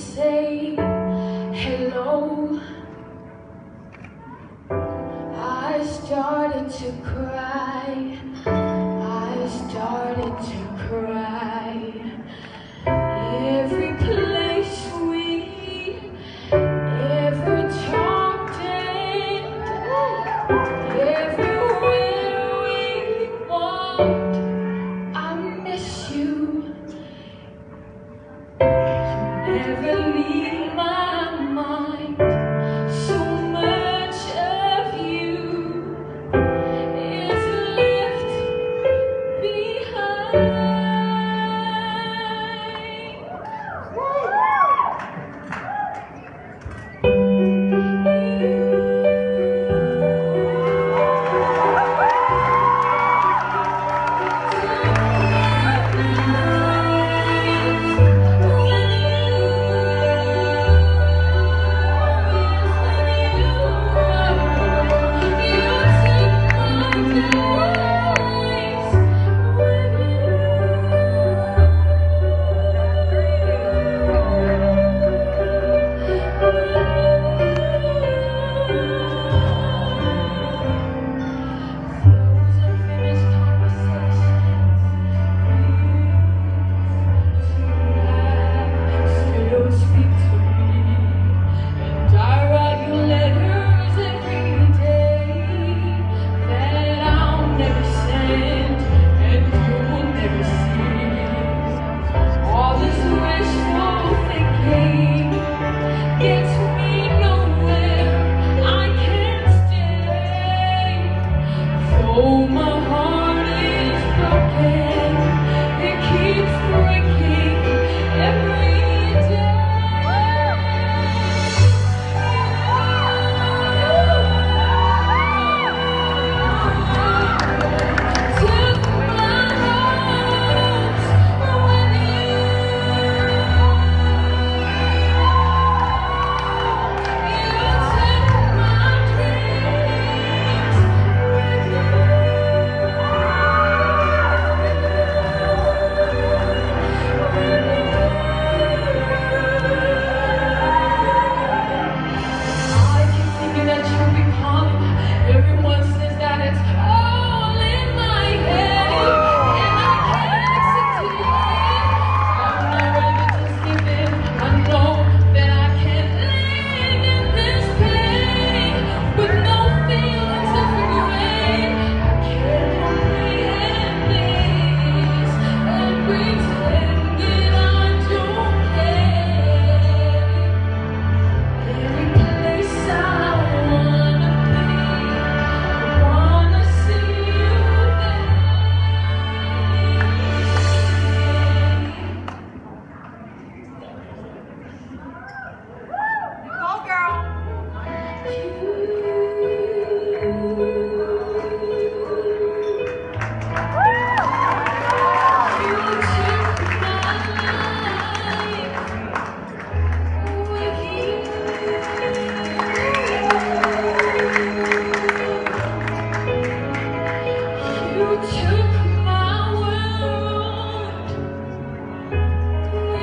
say hello. I started to cry.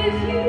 if you.